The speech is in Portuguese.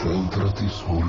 Concentrati solo